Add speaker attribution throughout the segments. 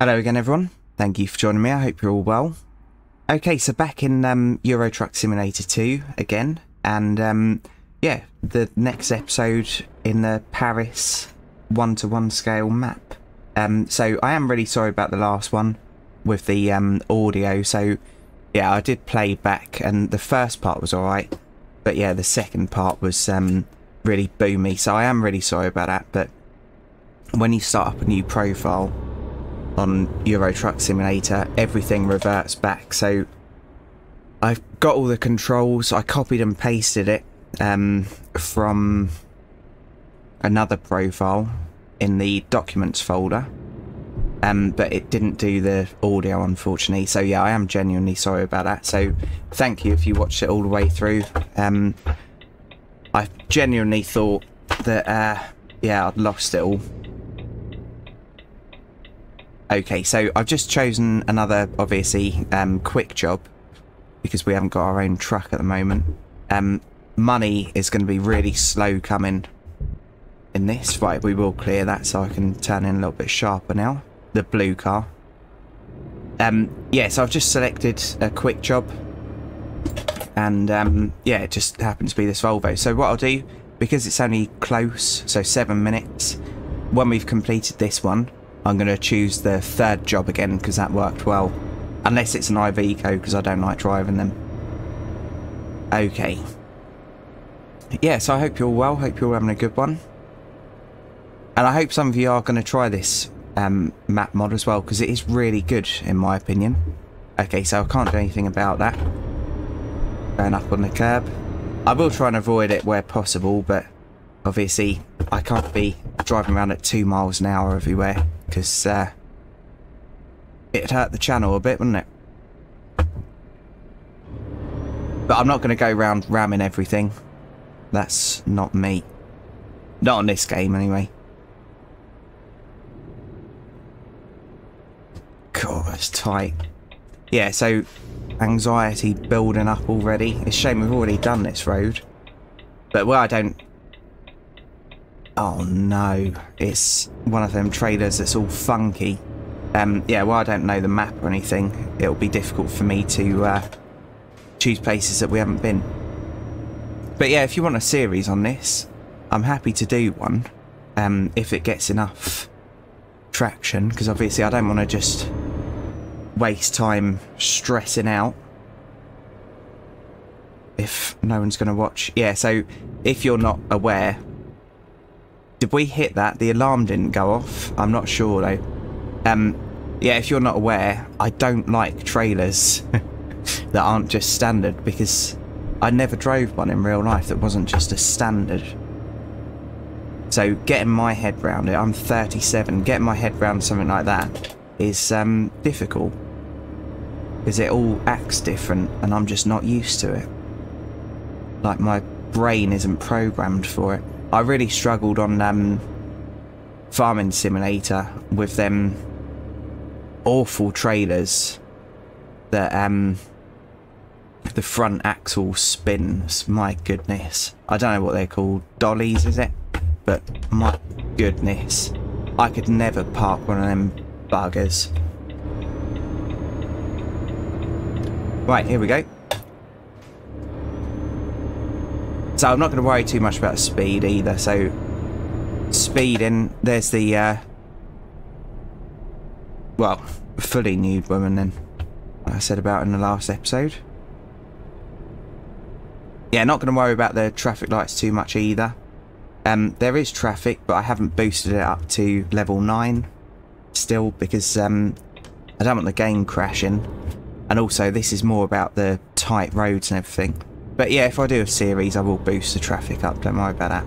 Speaker 1: Hello again, everyone. Thank you for joining me. I hope you're all well. Okay, so back in um, Euro Truck Simulator 2 again, and um, yeah, the next episode in the Paris one-to-one scale map. Um, so I am really sorry about the last one with the um, audio. So yeah, I did play back, and the first part was alright, but yeah, the second part was um, really boomy. So I am really sorry about that. But when you start up a new profile on Euro Truck Simulator, everything reverts back. So I've got all the controls. I copied and pasted it um, from another profile in the documents folder. Um, but it didn't do the audio, unfortunately. So yeah, I am genuinely sorry about that. So thank you if you watched it all the way through. Um, I genuinely thought that, uh, yeah, I'd lost it all. Okay, so I've just chosen another, obviously, um, quick job because we haven't got our own truck at the moment. Um, money is going to be really slow coming in this. Right, we will clear that so I can turn in a little bit sharper now. The blue car. Um, yeah, so I've just selected a quick job. And, um, yeah, it just happens to be this Volvo. So what I'll do, because it's only close, so seven minutes, when we've completed this one, I'm going to choose the third job again because that worked well. Unless it's an IV Iveco because I don't like driving them. Okay. Yeah, so I hope you're well. Hope you're having a good one. And I hope some of you are going to try this um, map mod as well because it is really good in my opinion. Okay, so I can't do anything about that. Going up on the curb. I will try and avoid it where possible, but obviously I can't be driving around at two miles an hour everywhere because uh, it'd hurt the channel a bit, wouldn't it? But I'm not going to go around ramming everything. That's not me. Not on this game, anyway. God, that's tight. Yeah, so anxiety building up already. It's a shame we've already done this road. But well, I don't Oh no, it's one of them trailers that's all funky. Um, yeah, well I don't know the map or anything, it'll be difficult for me to uh, choose places that we haven't been. But yeah, if you want a series on this, I'm happy to do one, um, if it gets enough traction, because obviously I don't want to just waste time stressing out if no one's going to watch. Yeah, so if you're not aware, did we hit that? The alarm didn't go off. I'm not sure though. Um, yeah, if you're not aware, I don't like trailers that aren't just standard because I never drove one in real life that wasn't just a standard. So getting my head round it, I'm 37, getting my head round something like that is um, difficult. Because it all acts different and I'm just not used to it. Like my brain isn't programmed for it. I really struggled on um, Farming Simulator with them awful trailers that um, the front axle spins. My goodness. I don't know what they're called. Dollies, is it? But my goodness. I could never park one of them buggers. Right, here we go. So I'm not going to worry too much about speed either. So speed speeding, there's the, uh, well, fully nude woman then. Like I said about in the last episode. Yeah, not going to worry about the traffic lights too much either. Um, there is traffic, but I haven't boosted it up to level 9 still because um, I don't want the game crashing. And also, this is more about the tight roads and everything. But yeah, if I do a series, I will boost the traffic up. Don't worry about that.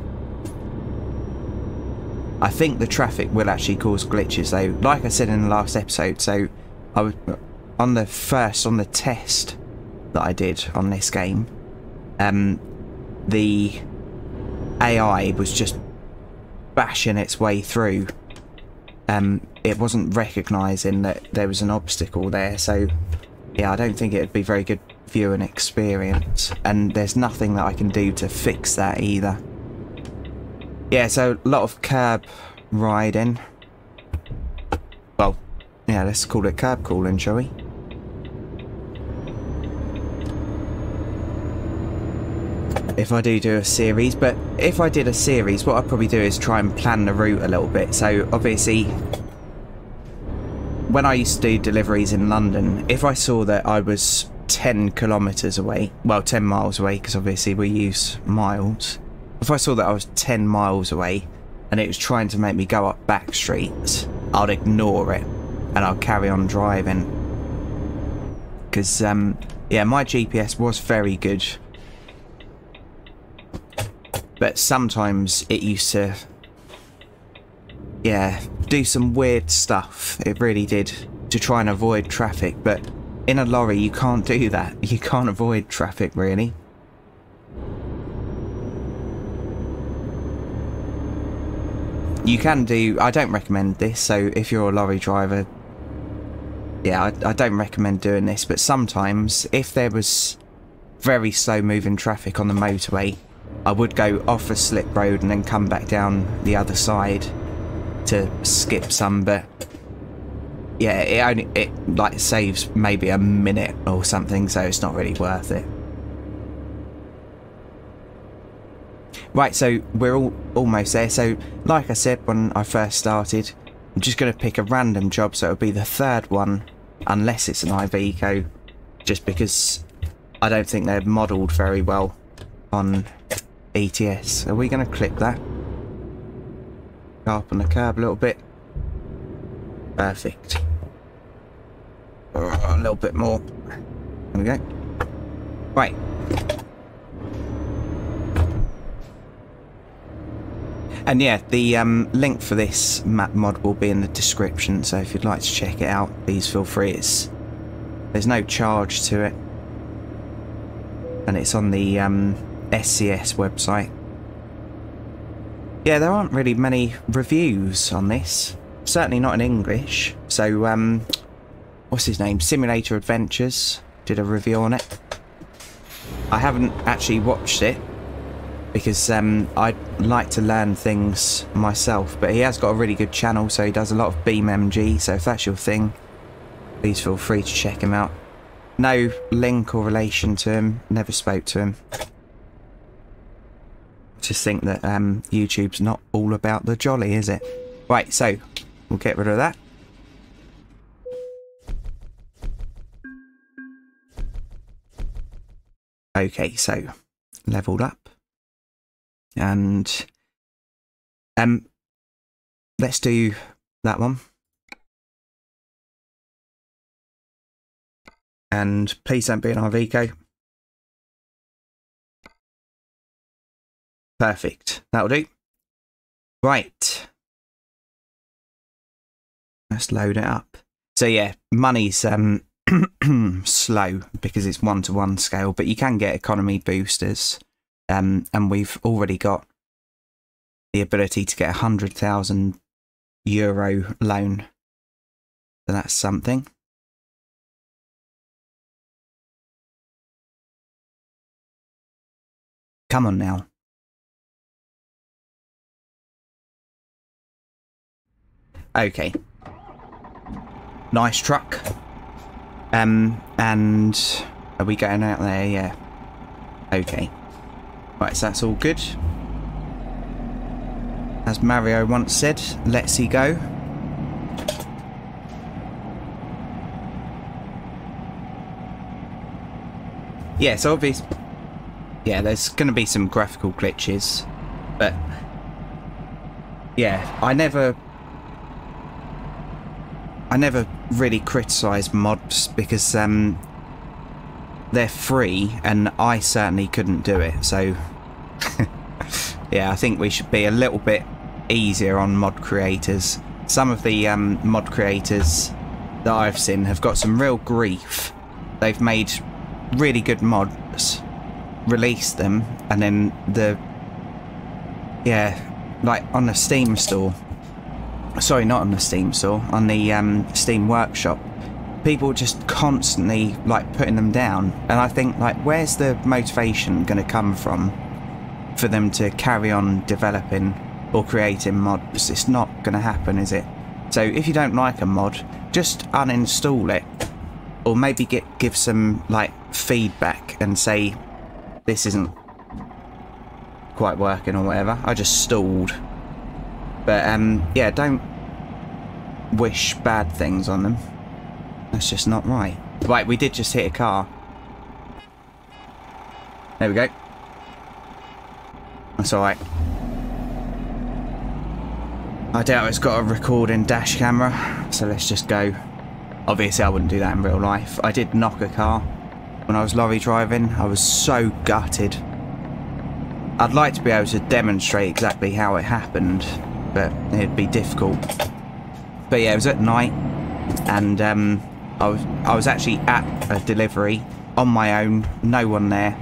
Speaker 1: I think the traffic will actually cause glitches though. Like I said in the last episode, so I was on the first, on the test that I did on this game, um, the AI was just bashing its way through. Um, it wasn't recognising that there was an obstacle there, so yeah, I don't think it would be very good viewing experience. And there's nothing that I can do to fix that either. Yeah, so a lot of curb riding. Well, yeah, let's call it curb calling, shall we? If I do do a series, but if I did a series, what I'd probably do is try and plan the route a little bit. So obviously, when I used to do deliveries in London, if I saw that I was 10 kilometres away, well, 10 miles away, because obviously we use miles. If I saw that I was 10 miles away and it was trying to make me go up back streets, I'd ignore it and I'll carry on driving. Because, um, yeah, my GPS was very good. But sometimes it used to, yeah, do some weird stuff. It really did to try and avoid traffic. But in a lorry, you can't do that. You can't avoid traffic, really. You can do... I don't recommend this, so if you're a lorry driver... Yeah, I, I don't recommend doing this, but sometimes, if there was very slow moving traffic on the motorway, I would go off a slip road and then come back down the other side to skip some, but yeah, it only it like saves maybe a minute or something, so it's not really worth it. Right, so we're all almost there. So, like I said when I first started, I'm just going to pick a random job, so it'll be the third one, unless it's an Iveco, just because I don't think they're modelled very well on ETS. Are we going to click that? Up on the curb a little bit. Perfect. A little bit more. There we go. Right. And yeah, the um, link for this map mod will be in the description, so if you'd like to check it out, please feel free. It's, there's no charge to it. And it's on the um, SCS website. Yeah, there aren't really many reviews on this. Certainly not in English. So, um, what's his name? Simulator Adventures did a review on it. I haven't actually watched it because um, I'd like to learn things myself, but he has got a really good channel, so he does a lot of BeamNG, so if that's your thing, please feel free to check him out. No link or relation to him, never spoke to him just think that um, YouTube's not all about the jolly, is it? Right, so we'll get rid of that. Okay, so leveled up. And um let's do that one. And please don't be an Iveco. Perfect. That'll do. Right. Let's load it up. So yeah, money's um, slow because it's one-to-one scale, but you can get economy boosters. Um, and we've already got the ability to get a hundred thousand euro loan. So that's something. Come on now. Okay. Nice truck. Um, and are we going out there? Yeah. Okay. Right, so that's all good. As Mario once said, let's see go. Yeah, so obviously, yeah, there's going to be some graphical glitches, but yeah, I never I never really criticise mods because um, they're free and I certainly couldn't do it. So yeah, I think we should be a little bit easier on mod creators. Some of the um, mod creators that I've seen have got some real grief. They've made really good mods, released them, and then the yeah, like on the Steam store, sorry, not on the Steam store, on the um, Steam Workshop, people just constantly like putting them down. And I think like, where's the motivation going to come from for them to carry on developing or creating mods? It's not going to happen, is it? So if you don't like a mod, just uninstall it. Or maybe get give some like feedback and say this isn't quite working or whatever. I just stalled. But um yeah, don't wish bad things on them. That's just not right. Right, we did just hit a car. There we go. That's alright. I doubt it's got a recording dash camera, so let's just go. Obviously I wouldn't do that in real life. I did knock a car when I was lorry driving. I was so gutted. I'd like to be able to demonstrate exactly how it happened, but it'd be difficult. But yeah, it was at night, and um, I was I was actually at a delivery on my own, no one there,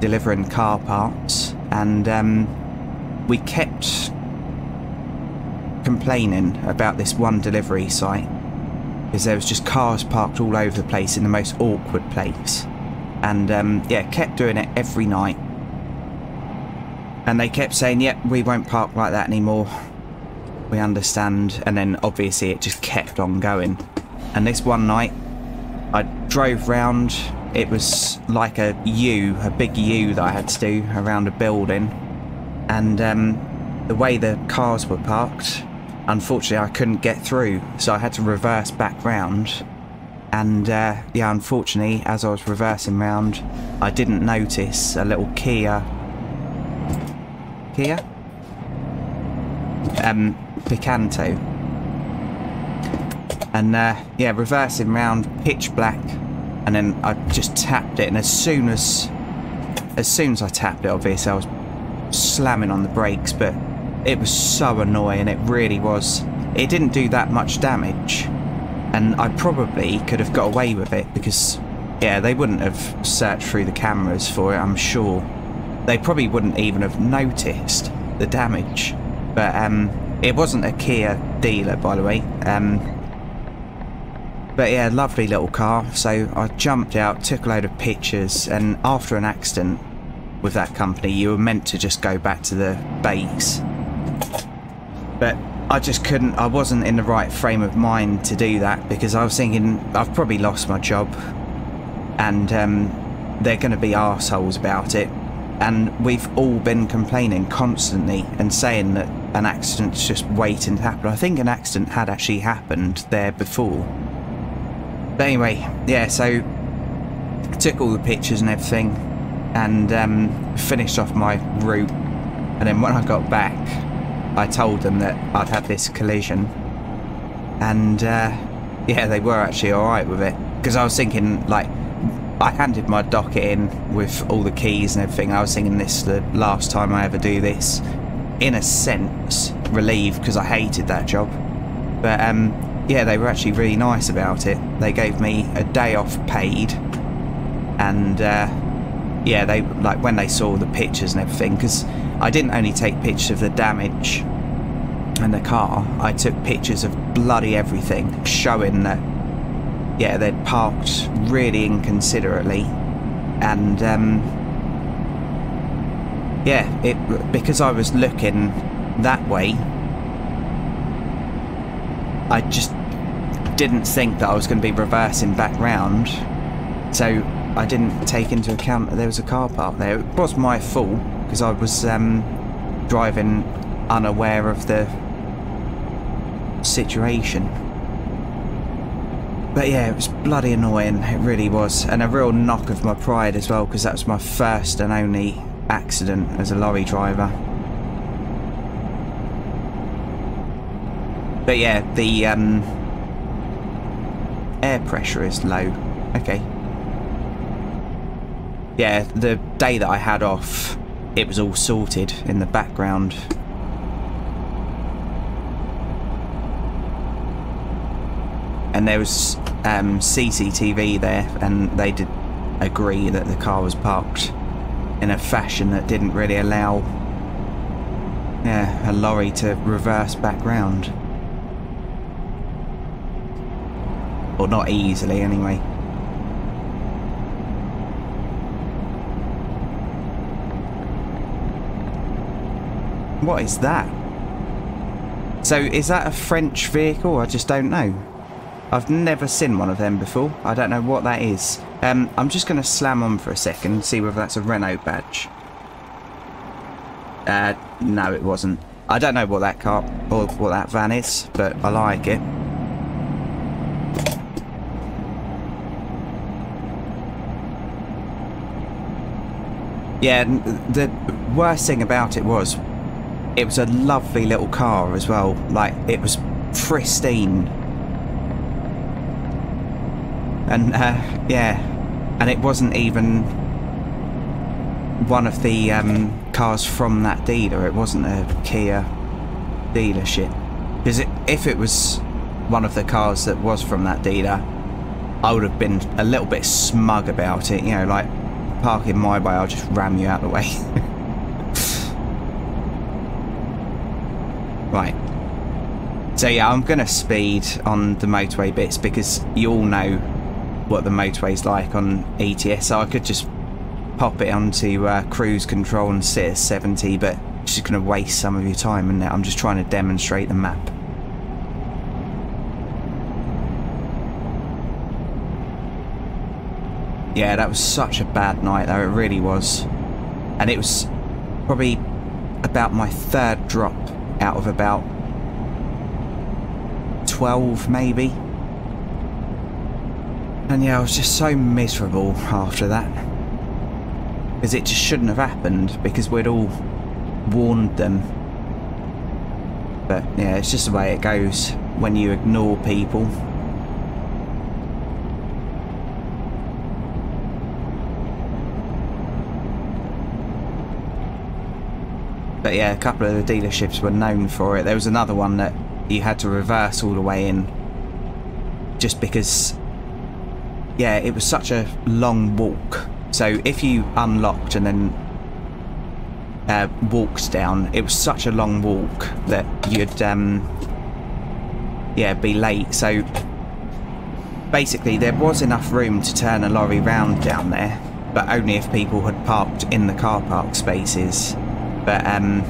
Speaker 1: delivering car parts, and um, we kept complaining about this one delivery site because there was just cars parked all over the place in the most awkward place and um, yeah kept doing it every night and they kept saying yep we won't park like that anymore. We understand. And then obviously it just kept on going. And this one night I drove round. It was like a U a big U that I had to do around a building. And um, the way the cars were parked unfortunately I couldn't get through. So I had to reverse back round. And uh, yeah unfortunately as I was reversing round I didn't notice a little Kia Kia um Picanto and uh, yeah reversing round pitch black and then I just tapped it and as soon as as soon as I tapped it obviously I was slamming on the brakes but it was so annoying, it really was. It didn't do that much damage, and I probably could have got away with it because, yeah, they wouldn't have searched through the cameras for it, I'm sure. They probably wouldn't even have noticed the damage. But um, it wasn't a Kia dealer, by the way. Um, but yeah, lovely little car. So I jumped out, took a load of pictures, and after an accident with that company, you were meant to just go back to the base but I just couldn't, I wasn't in the right frame of mind to do that because I was thinking I've probably lost my job and um, they're going to be assholes about it. And we've all been complaining constantly and saying that an accident's just waiting to happen. I think an accident had actually happened there before. But anyway, yeah, so I took all the pictures and everything and um, finished off my route. And then when I got back, I told them that I'd had this collision. And, uh, yeah, they were actually alright with it. Because I was thinking, like, I handed my docket in with all the keys and everything. I was thinking this the last time I ever do this. In a sense, relieved because I hated that job. But, um, yeah, they were actually really nice about it. They gave me a day off paid. And, uh, yeah, they, like, when they saw the pictures and everything, because I didn't only take pictures of the damage in the car, I took pictures of bloody everything, showing that, yeah, they'd parked really inconsiderately, and, um, yeah, it because I was looking that way, I just didn't think that I was going to be reversing back round, so I didn't take into account that there was a car park there. It was my fault because I was um, driving unaware of the situation. But yeah, it was bloody annoying, it really was. And a real knock of my pride as well, because that was my first and only accident as a lorry driver. But yeah, the um, air pressure is low. Okay. Yeah, the day that I had off, it was all sorted in the background. And there was um, CCTV there, and they did agree that the car was parked in a fashion that didn't really allow yeah, a lorry to reverse back round. Or not easily, anyway. What is that? So is that a French vehicle? I just don't know. I've never seen one of them before. I don't know what that is. Um, I'm just going to slam on for a second, and see whether that's a Renault badge. Uh, no, it wasn't. I don't know what that car or what that van is, but I like it. Yeah, the worst thing about it was it was a lovely little car as well. Like, it was pristine. And, uh, yeah. And it wasn't even one of the um, cars from that dealer. It wasn't a Kia dealership. Because it, if it was one of the cars that was from that dealer, I would have been a little bit smug about it. You know, like, parking my way, I'll just ram you out of the way. right. So yeah, I'm going to speed on the motorway bits because you all know what the motorway's like on ETS. So I could just pop it onto uh, cruise control and sit at 70, but it's just going to waste some of your time and I'm just trying to demonstrate the map. Yeah, that was such a bad night though, it really was. And it was probably about my third drop out of about 12 maybe. And yeah, I was just so miserable after that. Because it just shouldn't have happened, because we'd all warned them. But yeah, it's just the way it goes when you ignore people. But yeah, a couple of the dealerships were known for it. There was another one that you had to reverse all the way in. Just because, yeah, it was such a long walk. So if you unlocked and then uh, walked down, it was such a long walk that you'd, um, yeah, be late. So basically there was enough room to turn a lorry round down there, but only if people had parked in the car park spaces but um,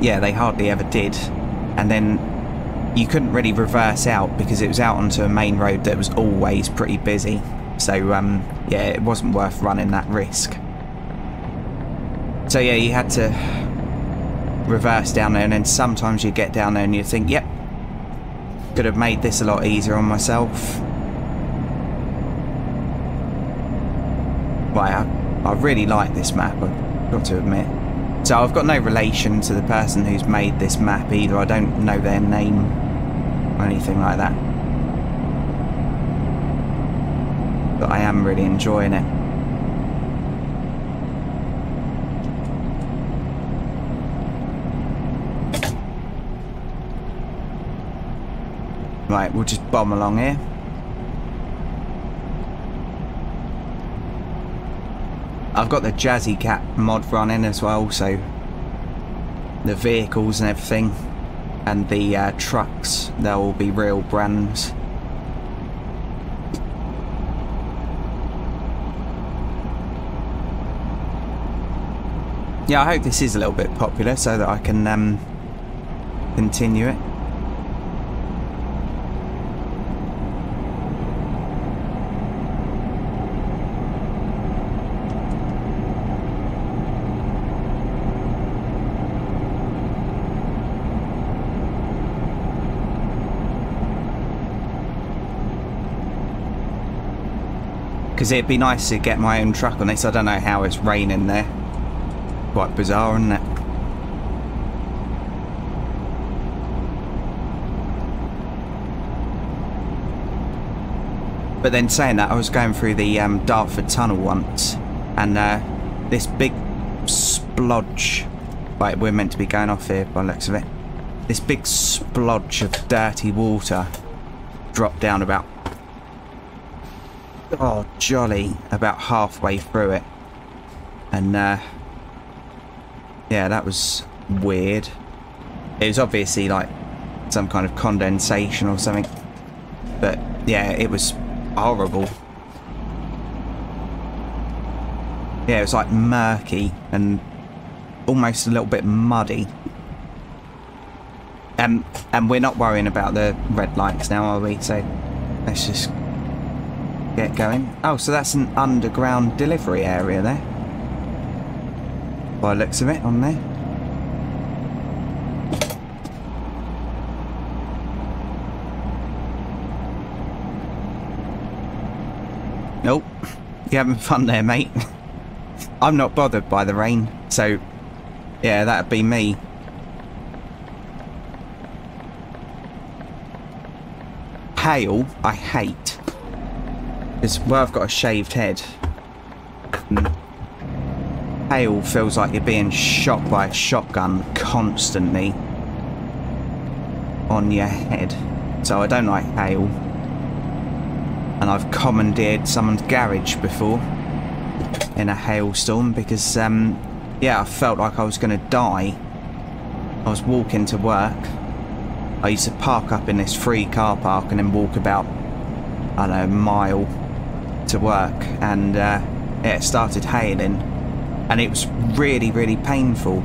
Speaker 1: yeah, they hardly ever did. And then you couldn't really reverse out because it was out onto a main road that was always pretty busy. So um, yeah, it wasn't worth running that risk. So yeah, you had to reverse down there, and then sometimes you get down there and you think, yep, could have made this a lot easier on myself. Right, I, I really like this map, I've got to admit. So I've got no relation to the person who's made this map either. I don't know their name or anything like that. But I am really enjoying it. Right, we'll just bomb along here. I've got the Jazzy Cat mod running as well, so the vehicles and everything, and the uh, trucks, they'll all be real brands. Yeah, I hope this is a little bit popular so that I can um, continue it. Because it'd be nice to get my own truck on this. I don't know how it's raining there. Quite bizarre, isn't it? But then saying that, I was going through the um, Dartford Tunnel once, and uh, this big splodge, like we're meant to be going off here by the looks of it, this big splodge of dirty water dropped down about oh jolly. About halfway through it. And uh, yeah that was weird. It was obviously like some kind of condensation or something. But yeah it was horrible. Yeah it was like murky and almost a little bit muddy. Um, and we're not worrying about the red lights now, are we? So let's just get going. Oh, so that's an underground delivery area there. By looks of it on there. Nope. You having fun there, mate? I'm not bothered by the rain, so yeah, that'd be me. Hail, I hate. Well, I've got a shaved head. Hail feels like you're being shot by a shotgun constantly on your head. So I don't like hail. And I've commandeered someone's garage before in a hailstorm because, um, yeah, I felt like I was going to die. I was walking to work. I used to park up in this free car park and then walk about, I don't know, a mile to work. And uh, it started hailing. And it was really, really painful.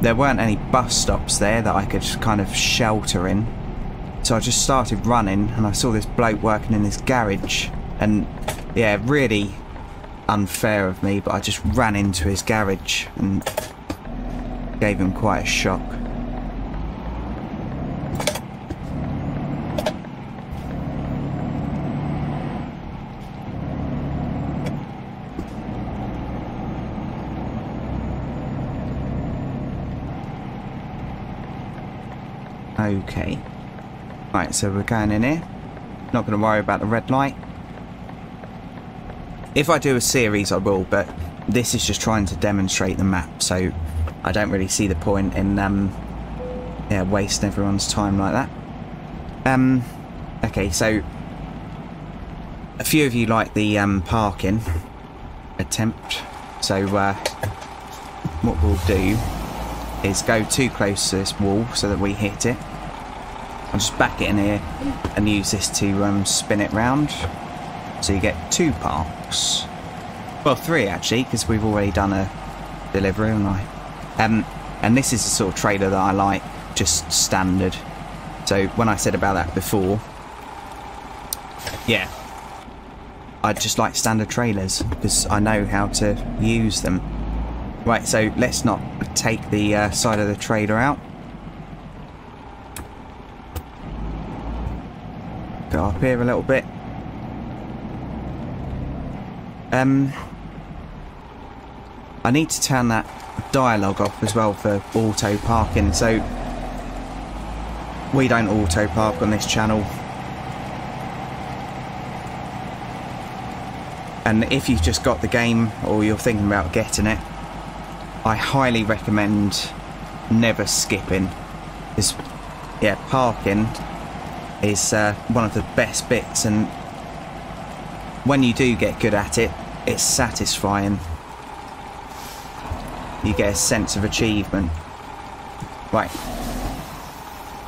Speaker 1: There weren't any bus stops there that I could kind of shelter in. So I just started running and I saw this bloke working in this garage. And yeah, really unfair of me, but I just ran into his garage and gave him quite a shock. Okay. Right, so we're going in here. Not going to worry about the red light. If I do a series, I will, but this is just trying to demonstrate the map, so I don't really see the point in um, yeah, wasting everyone's time like that. Um, okay, so a few of you like the um, parking attempt, so uh, what we'll do is go too close to this wall so that we hit it. I'll just back it in here and use this to um, spin it round. So you get two parks. Well, three actually, because we've already done a delivery, haven't I? Um, and this is the sort of trailer that I like, just standard. So when I said about that before, yeah, I just like standard trailers because I know how to use them. Right, so let's not take the uh, side of the trailer out. Up here a little bit. Um, I need to turn that dialogue off as well for auto parking. So we don't auto park on this channel. And if you've just got the game or you're thinking about getting it, I highly recommend never skipping. Because, yeah, parking is uh, one of the best bits and when you do get good at it, it's satisfying. You get a sense of achievement. Right.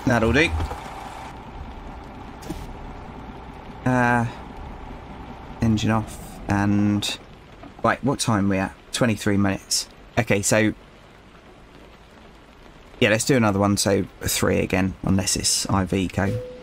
Speaker 1: That'll do. Uh, engine off and... Right, what time we at? 23 minutes. Okay, so... Yeah, let's do another one, so three again, unless it's Iveco.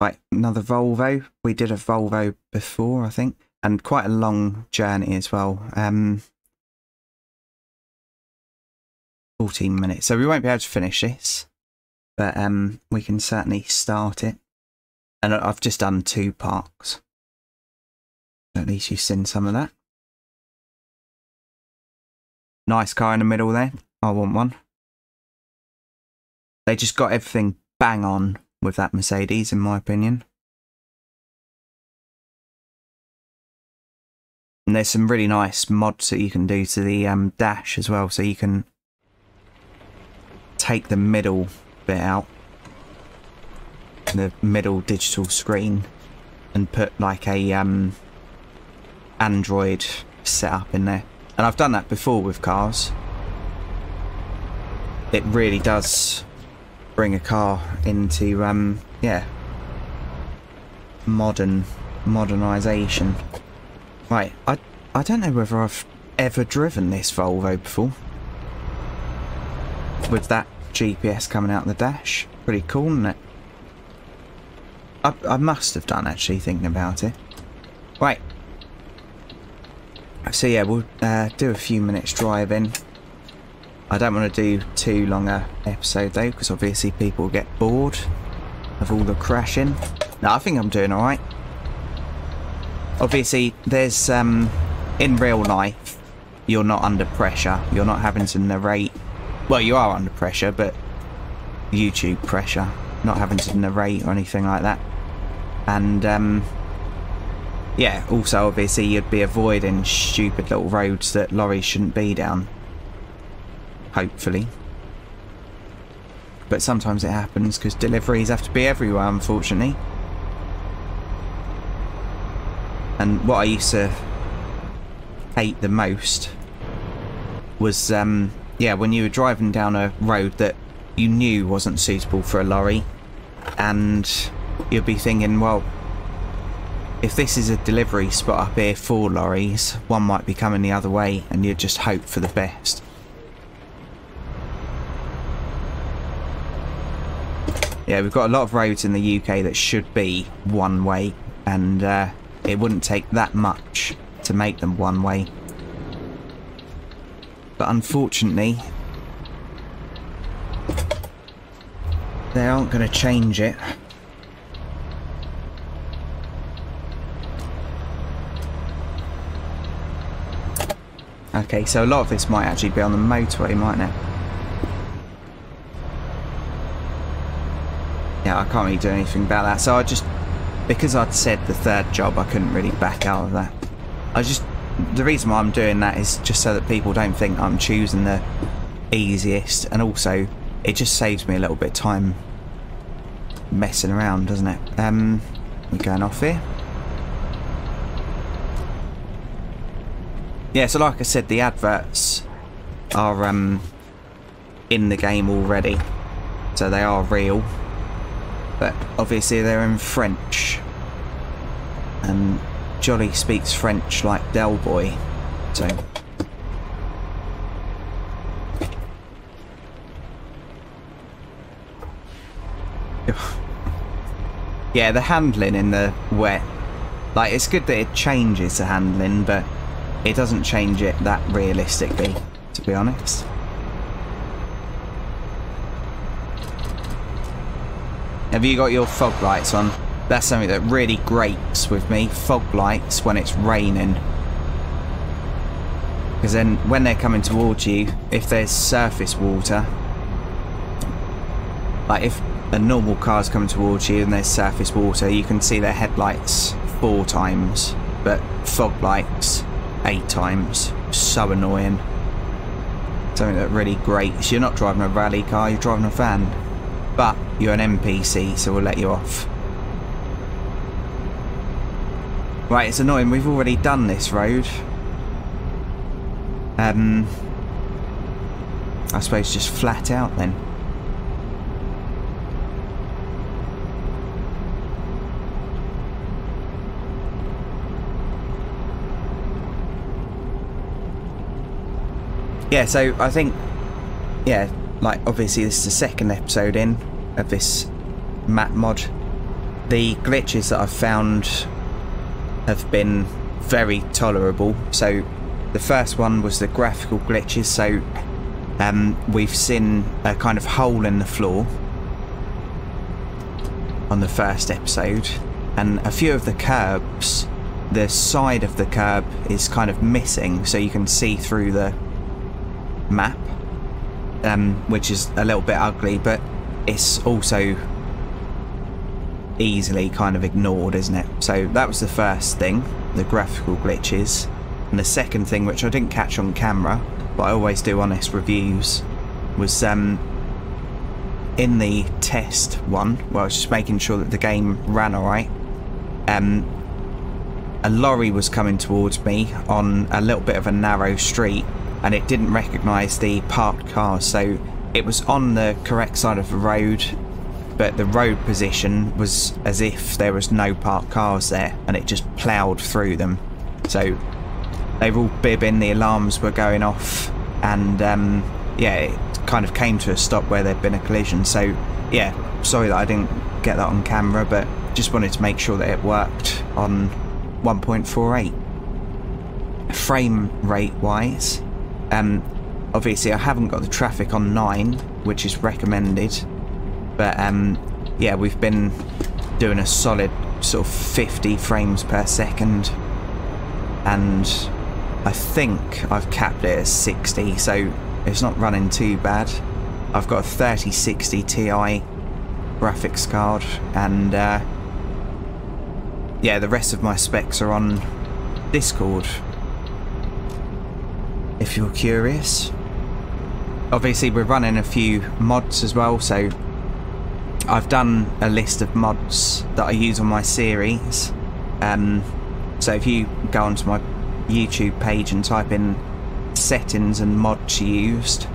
Speaker 1: Right, another Volvo. We did a Volvo before, I think, and quite a long journey as well. Um, 14 minutes. So we won't be able to finish this, but um, we can certainly start it. And I've just done two parks. At least you've seen some of that. Nice car in the middle there. I want one. They just got everything bang on with that Mercedes, in my opinion. And there's some really nice mods that you can do to the um, dash as well, so you can take the middle bit out, the middle digital screen, and put like a um, Android setup in there. And I've done that before with cars. It really does bring a car into, um, yeah, modern modernisation. Right, I I don't know whether I've ever driven this Volvo before. With that GPS coming out of the dash. Pretty cool, isn't it? I, I must have done, actually, thinking about it. Right. So yeah, we'll uh, do a few minutes driving. I don't want to do too long a episode though, because obviously people get bored of all the crashing. No, I think I'm doing alright. Obviously, there's, um, in real life, you're not under pressure. You're not having to narrate. Well, you are under pressure, but YouTube pressure. Not having to narrate or anything like that. And, um, yeah, also, obviously, you'd be avoiding stupid little roads that lorries shouldn't be down. Hopefully. But sometimes it happens because deliveries have to be everywhere, unfortunately. And what I used to hate the most was, um, yeah, when you were driving down a road that you knew wasn't suitable for a lorry, and you'd be thinking, well, if this is a delivery spot up here for lorries, one might be coming the other way, and you'd just hope for the best. Yeah, we've got a lot of roads in the UK that should be one way, and uh, it wouldn't take that much to make them one way. But unfortunately, they aren't going to change it. Okay, so a lot of this might actually be on the motorway, mightn't it? Yeah, I can't really do anything about that. So I just, because I'd said the third job, I couldn't really back out of that. I just, the reason why I'm doing that is just so that people don't think I'm choosing the easiest. And also, it just saves me a little bit of time messing around, doesn't it? Um, we're going off here. Yeah, so like I said, the adverts are um, in the game already. So they are real. But obviously they're in French. And Jolly speaks French like Del Boy. So... yeah, the handling in the wet. Like, it's good that it changes the handling, but it doesn't change it that realistically, to be honest. Have you got your fog lights on? That's something that really grates with me. Fog lights when it's raining. Because then when they're coming towards you, if there's surface water, like if a normal car's coming towards you and there's surface water, you can see their headlights four times, but fog lights eight times. So annoying. Something that really grates. You're not driving a rally car, you're driving a van. But you're an NPC, so we'll let you off. Right, it's annoying. We've already done this road. Um, I suppose just flat out then. yeah, so I think, yeah, like obviously this is the second episode in of this map mod. The glitches that I've found have been very tolerable. So the first one was the graphical glitches. So um, we've seen a kind of hole in the floor on the first episode, and a few of the curbs, the side of the curb is kind of missing, so you can see through the map, um, which is a little bit ugly, but it's also easily kind of ignored, isn't it? So that was the first thing, the graphical glitches. And the second thing, which I didn't catch on camera, but I always do honest reviews, was um, in the test one, where I was just making sure that the game ran alright. Um, a lorry was coming towards me on a little bit of a narrow street and it didn't recognise the parked cars so it was on the correct side of the road but the road position was as if there was no parked cars there and it just ploughed through them. So they were all bibbing, the alarms were going off, and um, yeah, it kind of came to a stop where there'd been a collision. So yeah, sorry that I didn't get that on camera, but just wanted to make sure that it worked on 1.48. Frame rate wise, um, obviously I haven't got the traffic on 9, which is recommended, but um, yeah, we've been doing a solid sort of 50 frames per second, and I think I've capped it at 60, so it's not running too bad. I've got a 3060 Ti graphics card, and uh, yeah, the rest of my specs are on Discord. If you're curious. Obviously, we're running a few mods as well, so I've done a list of mods that I use on my series. Um, so if you go onto my YouTube page and type in settings and mods used,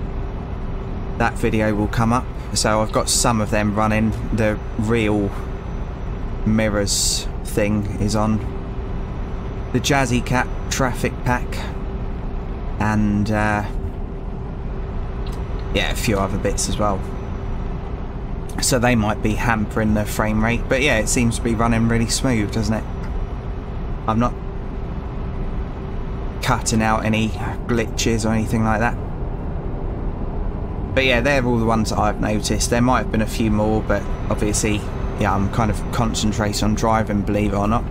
Speaker 1: that video will come up. So I've got some of them running. The real mirrors thing is on. The Jazzycat traffic pack. And uh, yeah, a few other bits as well. So they might be hampering the frame rate. But yeah, it seems to be running really smooth, doesn't it? I'm not cutting out any glitches or anything like that. But yeah, they're all the ones that I've noticed. There might have been a few more, but obviously, yeah, I'm kind of concentrating on driving, believe it or not.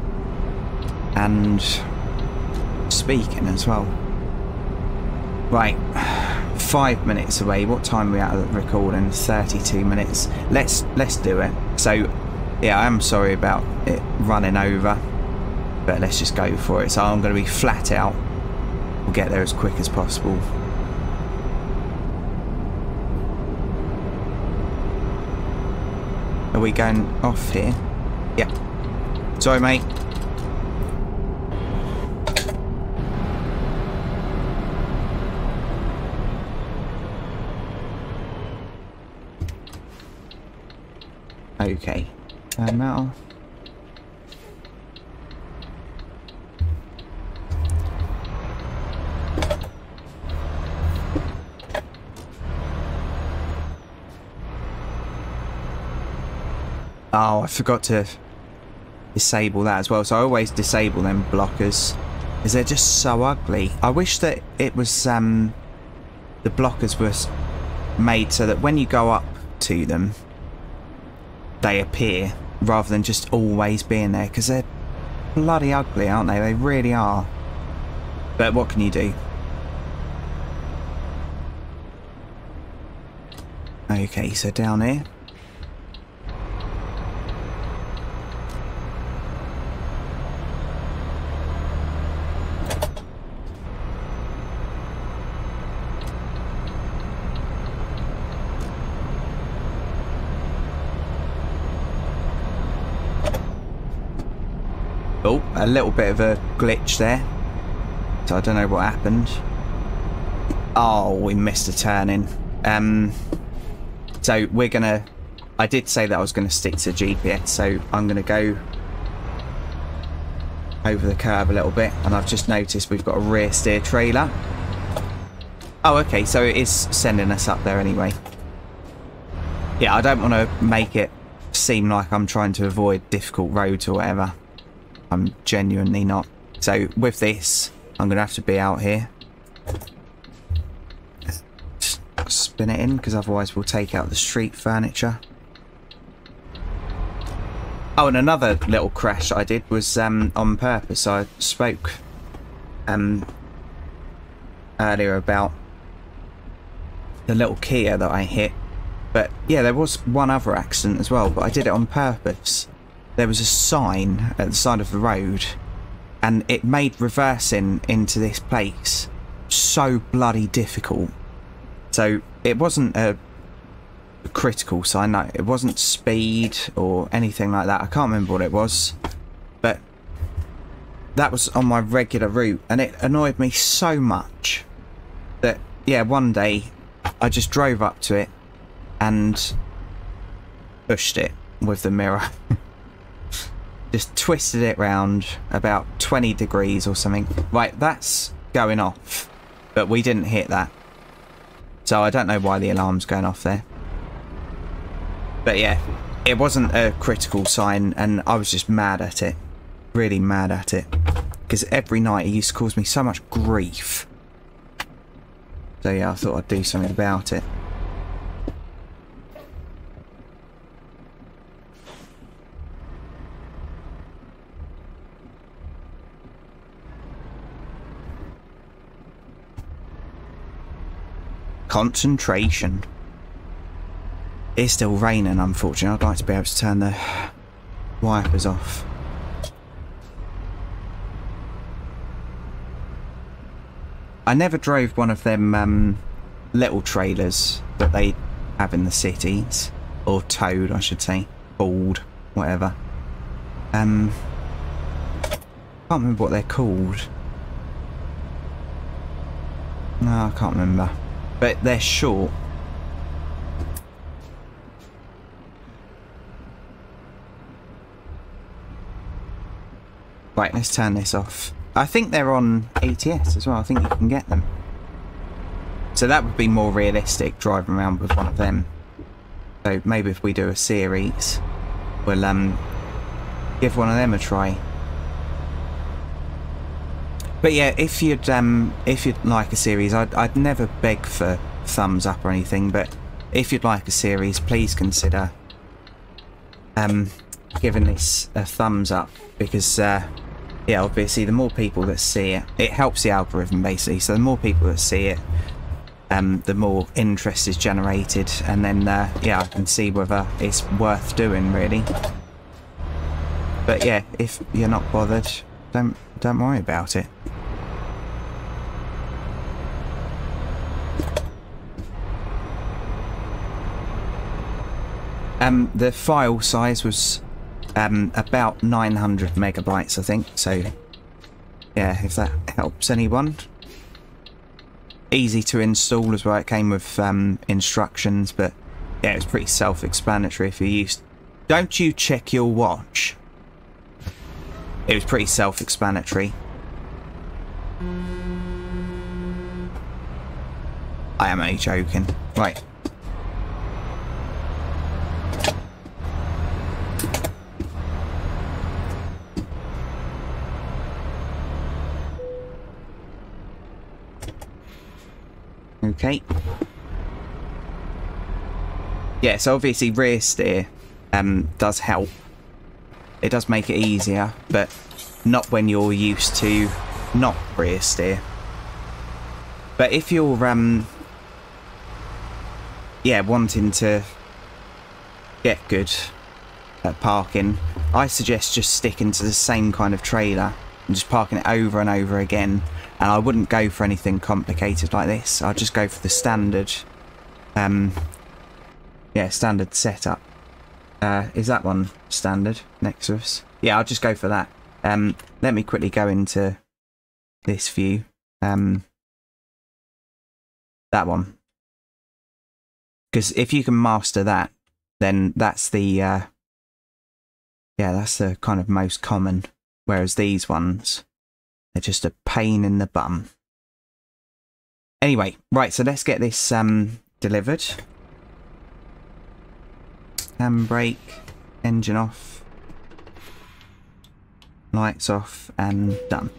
Speaker 1: And speaking as well. Right, five minutes away. What time are we at the recording? 32 minutes. Let's let's do it. So, yeah, I am sorry about it running over, but let's just go for it. So I'm going to be flat out We'll get there as quick as possible. Are we going off here? Yep. Sorry, mate. Okay. Uh, metal. Oh, I forgot to disable that as well. So I always disable them blockers. Because they're just so ugly. I wish that it was... Um, the blockers were made so that when you go up to them, they appear rather than just always being there. Because they're bloody ugly, aren't they? They really are. But what can you do? Okay, so down here. Oh, a little bit of a glitch there. So I don't know what happened. Oh, we missed a turning. Um, so we're going to... I did say that I was going to stick to GPS, so I'm going to go over the curb a little bit. And I've just noticed we've got a rear steer trailer. Oh, okay, so it is sending us up there anyway. Yeah, I don't want to make it seem like I'm trying to avoid difficult roads or whatever. I'm genuinely not. So with this, I'm going to have to be out here. spin it in, because otherwise we'll take out the street furniture. Oh, and another little crash I did was um, on purpose. I spoke um, earlier about the little Kia that I hit. But yeah, there was one other accident as well, but I did it on purpose there was a sign at the side of the road and it made reversing into this place so bloody difficult. So it wasn't a critical sign, no, it wasn't speed or anything like that. I can't remember what it was, but that was on my regular route and it annoyed me so much that, yeah, one day I just drove up to it and pushed it with the mirror. just twisted it round about 20 degrees or something. Right, that's going off. But we didn't hit that. So I don't know why the alarm's going off there. But yeah, it wasn't a critical sign and I was just mad at it. Really mad at it. Because every night it used to cause me so much grief. So yeah, I thought I'd do something about it. Concentration. It's still raining, unfortunately. I'd like to be able to turn the wipers off. I never drove one of them um, little trailers that they have in the cities. Or towed, I should say. Pulled, whatever. Um, can't remember what they're called. No, I can't remember. But they're short. Right, let's turn this off. I think they're on ATS as well. I think you can get them. So that would be more realistic, driving around with one of them. So maybe if we do a series, we'll um, give one of them a try. But yeah, if you'd um, if you'd like a series, I'd, I'd never beg for thumbs up or anything, but if you'd like a series, please consider um, giving this a thumbs up because uh, yeah, obviously the more people that see it, it helps the algorithm basically. So the more people that see it, um, the more interest is generated, and then uh, yeah, I can see whether it's worth doing really. But yeah, if you're not bothered, don't don't worry about it. Um, the file size was um, about 900 megabytes, I think. So, yeah, if that helps anyone. Easy to install as well. It came with um, instructions, but yeah, it's pretty self-explanatory if you're used. Don't you check your watch? It was pretty self-explanatory. I am only joking. Right. Okay. Yeah, so obviously rear steer um, does help. It does make it easier, but not when you're used to not rear steer. But if you're, um, yeah, wanting to get good at parking, I suggest just sticking to the same kind of trailer and just parking it over and over again and I wouldn't go for anything complicated like this. I'd just go for the standard, um, yeah, standard setup. Uh, is that one standard next to us? Yeah, I'll just go for that. Um, let me quickly go into this view. Um, that one. Because if you can master that, then that's the, uh, yeah, that's the kind of most common. Whereas these ones, they're just a pain in the bum. Anyway, right, so let's get this um, delivered. Handbrake, engine off, lights off, and done.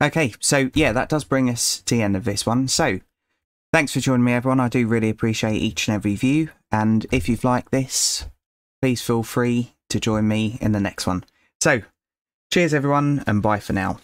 Speaker 1: Okay, so yeah, that does bring us to the end of this one. So, Thanks for joining me, everyone. I do really appreciate each and every view. And if you've liked this, please feel free to join me in the next one. So, cheers, everyone, and bye for now.